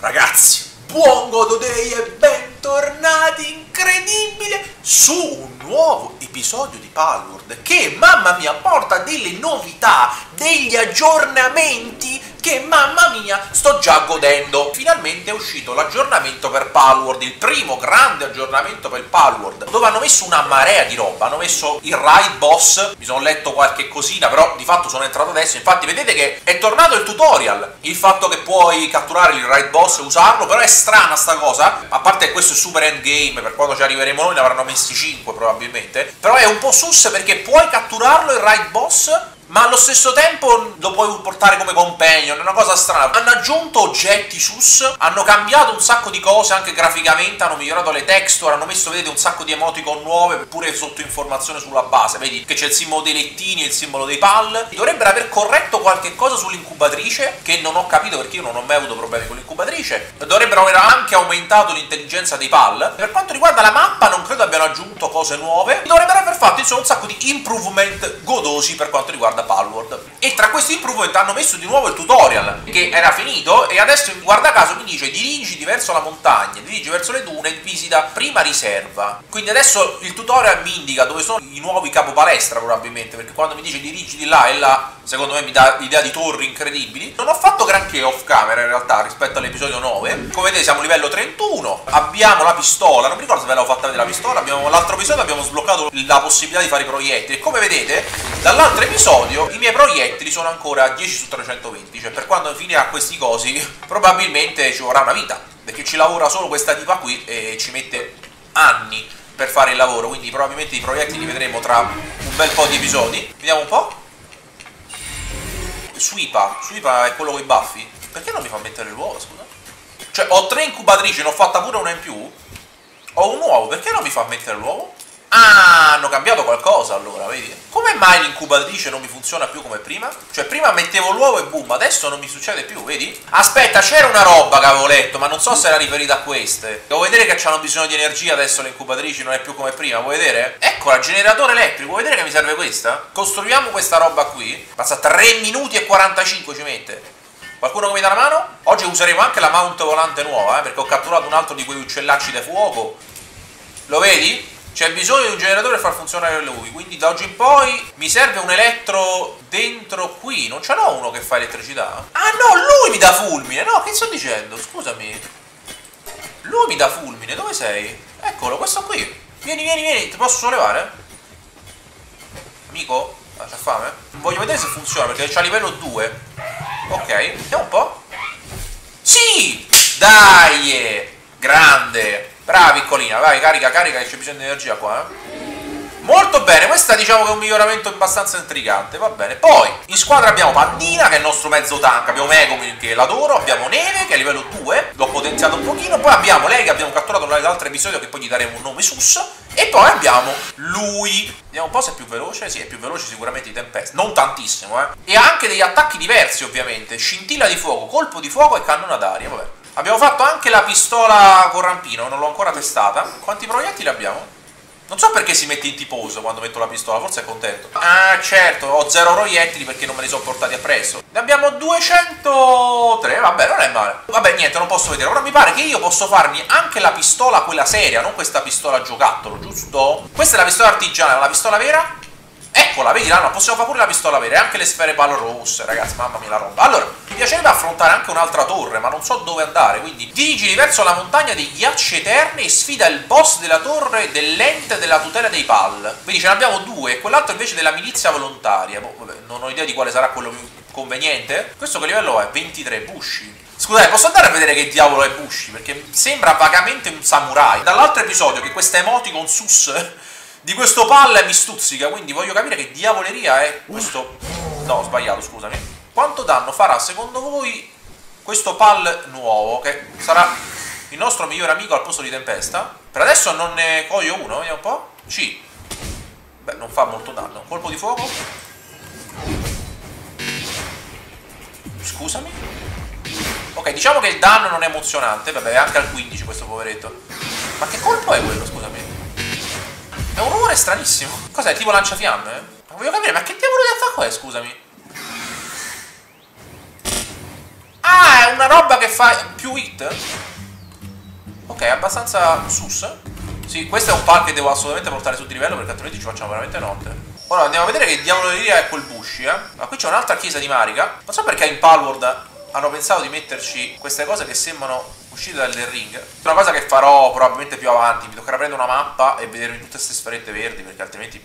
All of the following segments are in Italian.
Ragazzi, buon Godo Day e bentornati incredibile su un nuovo episodio di Palworld che, mamma mia, porta delle novità, degli aggiornamenti che, mamma mia, sto già godendo. Finalmente è uscito l'aggiornamento per Palworld, il primo grande aggiornamento per Palworld, dove hanno messo una marea di roba, hanno messo il Raid Boss, mi sono letto qualche cosina, però di fatto sono entrato adesso, infatti vedete che è tornato il tutorial, il fatto che puoi catturare il Raid Boss e usarlo, però è strana sta cosa, a parte che questo è super endgame, per quando ci arriveremo noi ne avranno messi 5 probabilmente, però è un po' sus perché puoi catturarlo il Raid Boss ma allo stesso tempo lo puoi portare come companion, è una cosa strana. Hanno aggiunto oggetti sus, hanno cambiato un sacco di cose anche graficamente, hanno migliorato le texture, hanno messo, vedete, un sacco di emoticon nuove, pure sotto informazione sulla base, vedi che c'è il simbolo dei lettini e il simbolo dei pal. Dovrebbero aver corretto qualche cosa sull'incubatrice, che non ho capito perché io non ho mai avuto problemi con l'incubatrice. Dovrebbero aver anche aumentato l'intelligenza dei pal. Per quanto riguarda la mappa non credo abbiano aggiunto cose nuove, dovrebbero aver fatto insomma un sacco di improvement godosi per quanto riguarda riguarda Palworld. E tra questi improvement hanno messo di nuovo il tutorial, che era finito, e adesso guarda caso mi dice dirigiti verso la montagna, dirigi verso le dune e visita prima riserva. Quindi adesso il tutorial mi indica dove sono i nuovi capo palestra probabilmente, perché quando mi dice dirigiti là e là, secondo me mi dà l'idea di torri incredibili. Non ho fatto granché off camera in realtà rispetto all'episodio 9. Come vedete siamo a livello 31, abbiamo la pistola, non mi ricordo se ve l'avevo fatta vedere la pistola, l'altro episodio abbiamo sbloccato la possibilità di fare i proiettili e come vedete dall'altro episodio episodio i miei proiettili sono ancora 10 su 320, cioè per quando finirà questi cosi probabilmente ci vorrà una vita, perché ci lavora solo questa tipa qui e ci mette anni per fare il lavoro, quindi probabilmente i proiettili li vedremo tra un bel po' di episodi. Vediamo un po'. Sweepa, Sweepa è quello con i baffi. Perché non mi fa mettere l'uovo, scusa? Cioè, ho tre incubatrici, ne ho fatta pure una in più. Ho un uovo, perché non mi fa mettere l'uovo? Ah, hanno cambiato qualcosa allora, vedi? Come mai l'incubatrice non mi funziona più come prima? Cioè prima mettevo l'uovo e boom, adesso non mi succede più, vedi? Aspetta, c'era una roba che avevo letto, ma non so se era riferita a queste. Devo vedere che hanno bisogno di energia adesso le incubatrici, non è più come prima, vuoi vedere? Eccola, generatore elettrico, vuoi vedere che mi serve questa? Costruiamo questa roba qui. Passa 3 minuti e 45 ci mette. Qualcuno che mi dà la mano? Oggi useremo anche la mount volante nuova, eh, perché ho catturato un altro di quei uccellacci da fuoco. Lo vedi? C'è bisogno di un generatore per far funzionare lui, quindi da oggi in poi mi serve un elettro dentro qui, non ce n'ho uno che fa elettricità? Ah no, lui mi dà fulmine, no, che sto dicendo? Scusami. Lui mi dà fulmine, dove sei? Eccolo, questo qui. Vieni, vieni, vieni, ti posso sollevare? Amico? Ah, c'ha fame? Voglio vedere se funziona perché c'ha livello 2. Ok, vediamo un po'. Sì! Dai! Grande! Brava piccolina, vai, carica, carica che c'è bisogno di energia qua, eh. Molto bene, questa diciamo che è un miglioramento abbastanza intrigante, va bene. Poi, in squadra abbiamo Pandina, che è il nostro mezzo tank, abbiamo Megumin, che l'adoro, abbiamo Neve, che è livello 2, l'ho potenziato un pochino, poi abbiamo lei, che abbiamo catturato nell'altro episodio, che poi gli daremo un nome sus, e poi abbiamo lui. Vediamo un po' se è più veloce, sì, è più veloce sicuramente di Tempesta, non tantissimo, eh. E ha anche degli attacchi diversi, ovviamente, scintilla di fuoco, colpo di fuoco e cannona d'aria, vabbè. Abbiamo fatto anche la pistola con rampino, non l'ho ancora testata. Quanti proiettili abbiamo? Non so perché si mette in tiposo quando metto la pistola, forse è contento. Ah, certo, ho zero proiettili perché non me li sono portati appresso. Ne abbiamo 203, vabbè, non è male. Vabbè, niente, non posso vedere. Ora mi pare che io posso farmi anche la pistola, quella seria, non questa pistola giocattolo, giusto? Questa è la pistola artigiana, la pistola vera? Eccola, vedi là, no, possiamo fare pure la pistola vera e anche le sfere rosse, ragazzi, mamma mia la roba. Allora, mi piacerebbe affrontare anche un'altra torre, ma non so dove andare, quindi dirigiti verso la montagna dei ghiacci eterni e sfida il boss della torre dell'ente della tutela dei pal. Vedi, ce ne abbiamo due, e quell'altro invece della milizia volontaria. Boh, vabbè, non ho idea di quale sarà quello più conveniente. Questo che livello è? 23 Bushi. Scusate, posso andare a vedere che diavolo è Bushi? Perché sembra vagamente un samurai. Dall'altro episodio che questa emoticon sus di questo pal mi stuzzica, quindi voglio capire che diavoleria è questo... No, ho sbagliato, scusami. Quanto danno farà, secondo voi, questo pal nuovo, che sarà il nostro migliore amico al posto di Tempesta? Per adesso non ne coglio uno, vediamo un po'. C. Beh, non fa molto danno. Colpo di fuoco. Scusami. Ok, diciamo che il danno non è emozionante. Vabbè, è anche al 15 questo poveretto. Ma che colpo è quello, scusami? È un rumore stranissimo. Cos'è? Tipo lanciafiamme? Ma voglio capire, ma che diavolo di attacco è, scusami? Ah, è una roba che fa più hit? Ok, abbastanza sus. Sì, questo è un pal che devo assolutamente portare su di livello perché altrimenti ci facciamo veramente notte. Ora andiamo a vedere che diavolo di è quel Bushi, eh. Ma qui c'è un'altra chiesa di Marica. Non so perché in Palworld hanno pensato di metterci queste cose che sembrano uscite dal ring. Una cosa che farò probabilmente più avanti. Mi toccherà prendere una mappa e vedermi tutte queste sferette verdi perché altrimenti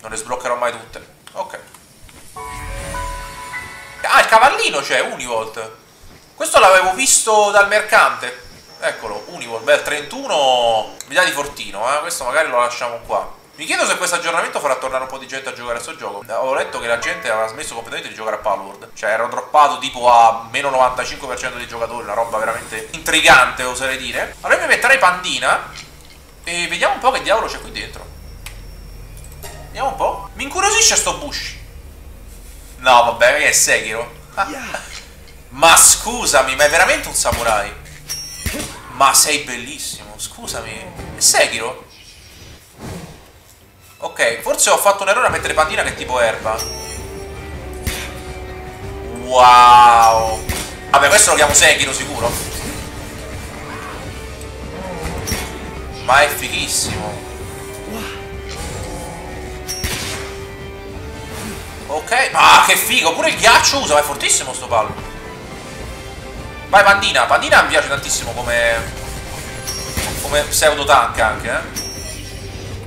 non le sbloccherò mai tutte. Ok. Ah, il cavallino c'è, Univolt. Questo l'avevo visto dal mercante. Eccolo, Univolt. Beh, il 31 mi dà di fortino, eh. Questo magari lo lasciamo qua. Mi chiedo se questo aggiornamento farà tornare un po' di gente a giocare a questo gioco. Ho letto che la gente aveva smesso completamente di giocare a Palworld. Cioè, era droppato tipo a meno 95% dei giocatori, una roba veramente intrigante, oserei dire. Allora mi metterei Pandina e vediamo un po' che diavolo c'è qui dentro. Vediamo un po'. Mi incuriosisce sto Bush. No, vabbè, che è Sekiro. ma scusami, ma è veramente un samurai? Ma sei bellissimo, scusami. È Sekiro? Ok, forse ho fatto un errore a mettere pandina che è tipo erba. Wow. Vabbè, questo lo chiamo Sekiro sicuro. Ma è fighissimo. Ok, ma che figo, pure il ghiaccio usa, ma è fortissimo sto palo. Vai Pandina, Pandina mi piace tantissimo come come pseudo tank anche, eh.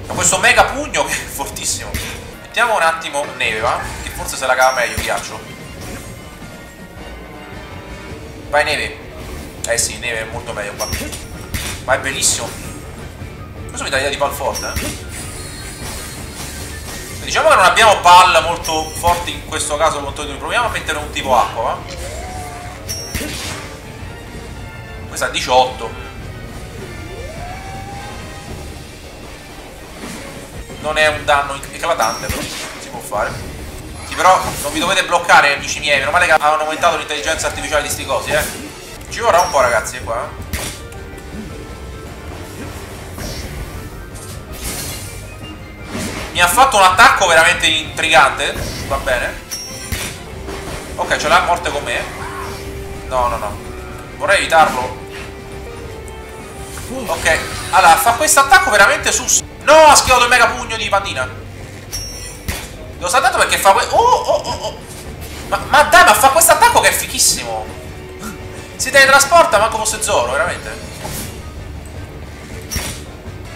Ma questo mega pugno che è fortissimo. Mettiamo un attimo neve, va? Che forse se la cava meglio, ghiaccio. Vai neve. Eh sì, neve è molto meglio qua. Ma è bellissimo. Questo mi dà l'idea di pal forte, eh? Diciamo che non abbiamo pal molto forti in questo caso contro di noi. Proviamo a mettere un tipo acqua, va? Questa è 18. Non è un danno eclatante, però si può fare. Sì, però non vi dovete bloccare, amici miei. Meno male che hanno aumentato l'intelligenza artificiale di sti cosi, eh. Ci vorrà un po', ragazzi, qua. Eh. Mi ha fatto un attacco veramente intrigante. Va bene. Ok, ce l'ha morte con me. No, no, no. Vorrei evitarlo. Ok. Allora, fa questo attacco veramente su... No, ha schivato il mega pugno di Pandina. L'ho saltato perché fa... Oh, oh, oh, oh. Ma, ma dai, ma fa questo attacco che è fichissimo. Si teletrasporta, manco fosse Zoro, veramente.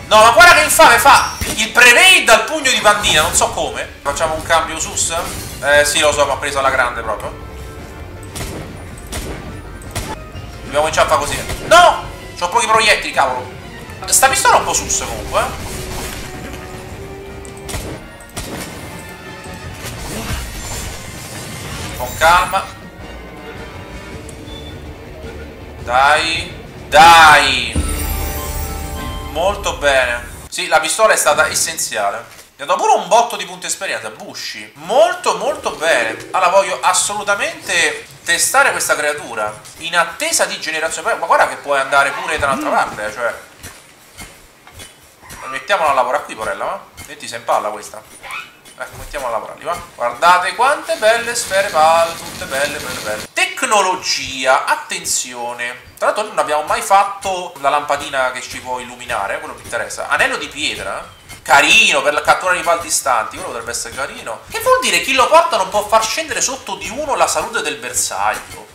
No, ma guarda che infame fa il pre-raid al pugno di Pandina, non so come. Facciamo un cambio sus? Eh sì, lo so, ma ha preso alla grande proprio. Dobbiamo cominciare a fare così. No! C'ho pochi proiettili, cavolo. Sta pistola è un po' sus comunque, eh. Con calma. Dai. Dai. Molto bene. Sì, la pistola è stata essenziale. Mi ha dato pure un botto di punti esperienza, Bushi. Molto, molto bene. Allora, voglio assolutamente testare questa creatura. In attesa di generazione... Ma guarda che puoi andare pure da un'altra parte, cioè... Mettiamola a lavorare qui, porella, va? Metti sei in palla questa. Ecco, mettiamo a lavorare, va. Guardate quante belle sfere pal, tutte belle, belle, belle. Tecnologia, attenzione. Tra l'altro non abbiamo mai fatto la lampadina che ci può illuminare, quello che mi interessa. Anello di pietra, carino per la cattura di pal distanti, quello potrebbe essere carino. Che vuol dire chi lo porta non può far scendere sotto di uno la salute del bersaglio.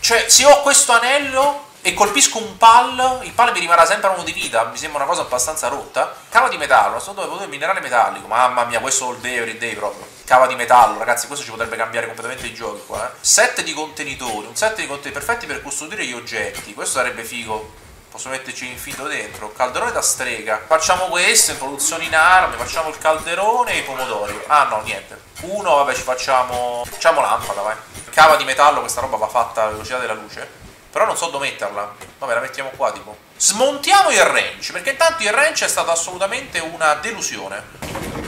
Cioè, se ho questo anello, e colpisco un pal, il pal mi rimarrà sempre uno di vita, mi sembra una cosa abbastanza rotta. Cava di metallo, sto dove il minerale metallico, mamma mia, questo è all day every day proprio. Cava di metallo, ragazzi, questo ci potrebbe cambiare completamente i giochi qua, eh. Set di contenitori, un set di contenitori perfetti per custodire gli oggetti, questo sarebbe figo. Posso metterci l'infinito dentro. Calderone da strega. Facciamo questo, in produzione in armi, facciamo il calderone e i pomodori. Ah no, niente. Uno, vabbè, ci facciamo... Facciamo lampada, vai. Cava di metallo, questa roba va fatta a velocità della luce. Però non so dove metterla. Vabbè, la mettiamo qua, tipo. Smontiamo il range, perché intanto il range è stato assolutamente una delusione.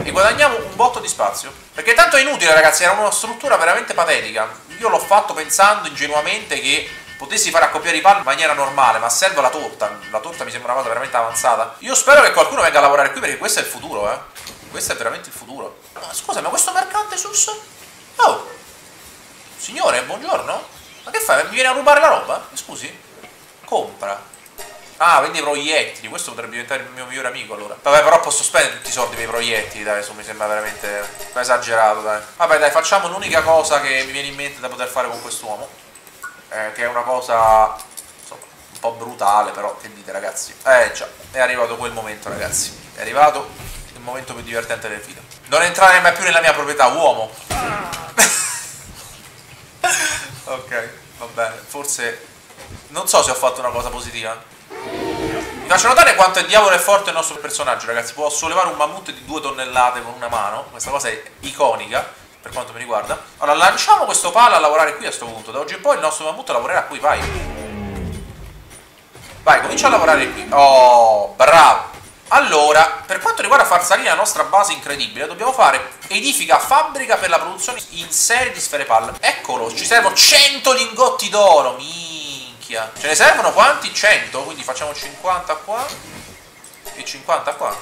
E guadagniamo un botto di spazio. Perché tanto è inutile, ragazzi, era una struttura veramente patetica. Io l'ho fatto pensando ingenuamente che potessi fare accoppiare i pal in maniera normale, ma serve la torta. La torta mi sembra una cosa veramente avanzata. Io spero che qualcuno venga a lavorare qui perché questo è il futuro, eh. Questo è veramente il futuro. Ma scusa, ma questo mercante sus? Oh! Signore, buongiorno. Ma che fai? Mi viene a rubare la roba? Scusi? Compra. Ah, vendi proiettili, questo potrebbe diventare il mio migliore amico allora. Vabbè, però posso spendere tutti i soldi per i proiettili, dai, adesso mi sembra veramente esagerato, dai. Vabbè, dai, facciamo l'unica cosa che mi viene in mente da poter fare con quest'uomo. Eh, che è una cosa, insomma, un po' brutale, però, che dite ragazzi? Eh già, è arrivato quel momento, ragazzi. È arrivato il momento più divertente del video. Non entrare mai più nella mia proprietà, uomo. ok, va bene, forse... Non so se ho fatto una cosa positiva. Vi faccio notare quanto è diavolo è forte il nostro personaggio, ragazzi. Può sollevare un mammut di due tonnellate con una mano. Questa cosa è iconica, per quanto mi riguarda. Allora, lanciamo questo palo a lavorare qui a questo punto. Da oggi in poi il nostro mammut lavorerà qui, vai. Vai, comincia a lavorare qui. Oh, bravo. Allora, per quanto riguarda far salire la nostra base incredibile, dobbiamo fare edifica fabbrica per la produzione in serie di sfere palla. Eccolo, ci servono 100 lingotti d'oro. Minchia. Ce ne servono quanti? 100, quindi facciamo 50 qua e 50 qua.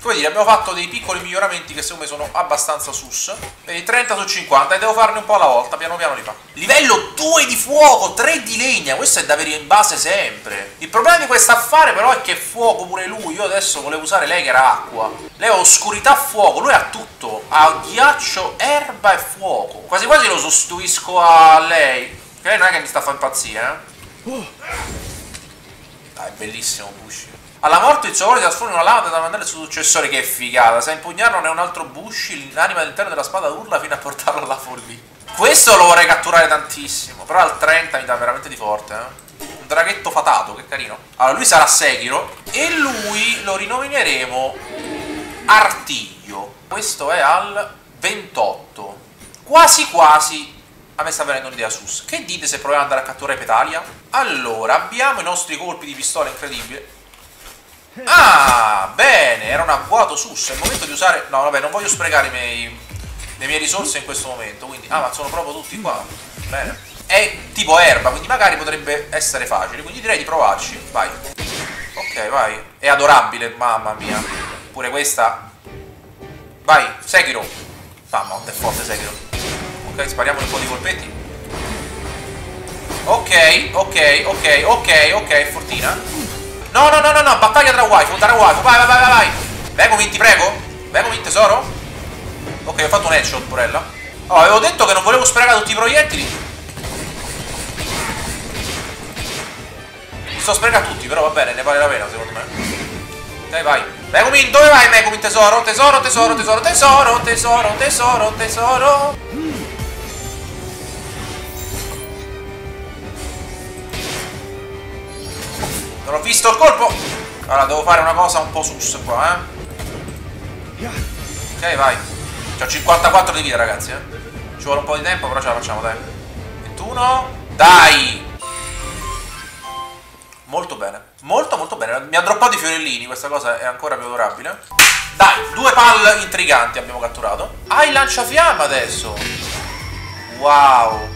Come dire, abbiamo fatto dei piccoli miglioramenti che secondo me sono abbastanza sus. Vedi, 30 su 50 e devo farne un po' alla volta, piano piano li fa. Livello 2 di fuoco, 3 di legna, questo è da avere in base sempre. Il problema di questo affare però è che è fuoco pure lui, io adesso volevo usare lei che era acqua. Lei ha oscurità, fuoco, lui ha tutto, ha ghiaccio, erba e fuoco. Quasi quasi lo sostituisco a lei, che lei non è che mi sta a far impazzire, eh. Oh. Dai, bellissimo Bushi. Alla morte il suo cuore si trasforma in una lama da mandare il suo successore, che è figata. Se impugnarlo è un altro Bushi, l'anima all'interno della spada urla fino a portarlo alla follia. Questo lo vorrei catturare tantissimo, però al 30 mi dà veramente di forte, eh. Un draghetto fatato, che carino. Allora, lui sarà Sekiro e lui lo rinomineremo Artiglio. Questo è al 28. Quasi quasi a me sta venendo un'idea sus. Che dite se proviamo ad andare a catturare Petalia? Allora, abbiamo i nostri colpi di pistola incredibile. Ah, bene, era un agguato sus. È il momento di usare... No, vabbè, non voglio sprecare i miei... le mie risorse in questo momento. Quindi... Ah, ma sono proprio tutti qua. Bene. È tipo erba, quindi magari potrebbe essere facile. Quindi direi di provarci. Vai. Ok, vai. È adorabile, mamma mia. Pure questa. Vai, Sekiro. Mamma, quanto è forte Sekiro. Ok, spariamo un po' di colpetti. Ok, ok, ok, ok, ok, fortina. No, no, no, no, no, battaglia tra wife, tra wife. Vai, vai, vai, vai. Vegomin, ti prego. Vegomin, tesoro. Ok, ho fatto un headshot, porella. Oh, avevo detto che non volevo sprecare tutti i proiettili. Sto sprecando tutti, però va bene, ne vale la pena, secondo me. Dai, vai. Megumin, dove vai, Megumin, tesoro? Tesoro, tesoro, tesoro, tesoro, tesoro, tesoro, tesoro. Non ho visto il colpo! Allora, devo fare una cosa un po' sus qua, eh. Ok, vai. C'ho 54 di vita, ragazzi, eh. Ci vuole un po' di tempo, però ce la facciamo, dai. 21. Dai! Molto bene. Molto, molto bene. Mi ha droppato i fiorellini, questa cosa è ancora più adorabile. Dai, due pal intriganti abbiamo catturato. Ah, il lanciafiamme adesso! Wow!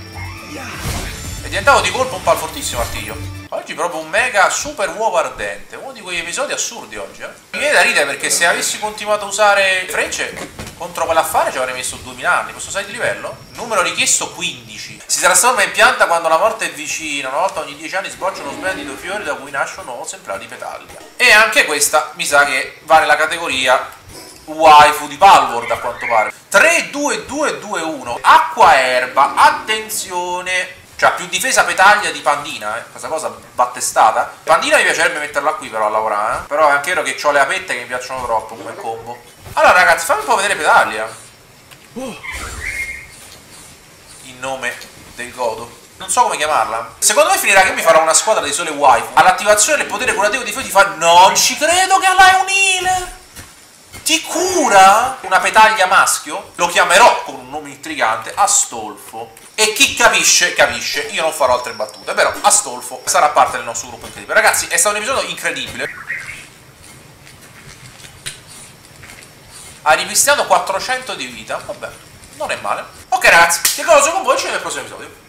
È diventato di colpo un pal fortissimo, artiglio. Oggi proprio un mega super uovo ardente Uno di quegli episodi assurdi oggi eh? Mi viene da ridere perché se avessi continuato a usare frecce Contro quell'affare ci avrei messo 2000 anni. Questo sai di livello? Numero richiesto 15 Si trasforma in pianta quando la morte è vicina. Una volta ogni 10 anni sboccia uno splendido fiore Da cui nasce un nuovo esemplare di petaglia E anche questa mi sa che va nella categoria waifu di Palworld a quanto pare. 3, 2, 2, 2, 1 Acqua erba Attenzione cioè, più difesa petaglia di Pandina, eh. Questa cosa va testata. Pandina mi piacerebbe metterla qui però a lavorare, eh. Però è anche vero che ho le apette che mi piacciono troppo come combo. Allora, ragazzi, fammi un po' vedere petaglia. In nome del godo. Non so come chiamarla. Secondo me finirà che mi farò una squadra di sole waifu. All'attivazione del potere curativo di Fio ti fa... Non ci credo che Allah è un healer! Ti cura una petaglia maschio? Lo chiamerò con un nome intrigante Astolfo. E chi capisce, capisce. Io non farò altre battute, però Astolfo sarà parte del nostro gruppo incredibile. Ragazzi, è stato un episodio incredibile. Ha ripristinato 400 di vita. Vabbè, non è male. Ok ragazzi, che cosa con voi ci vediamo nel prossimo episodio.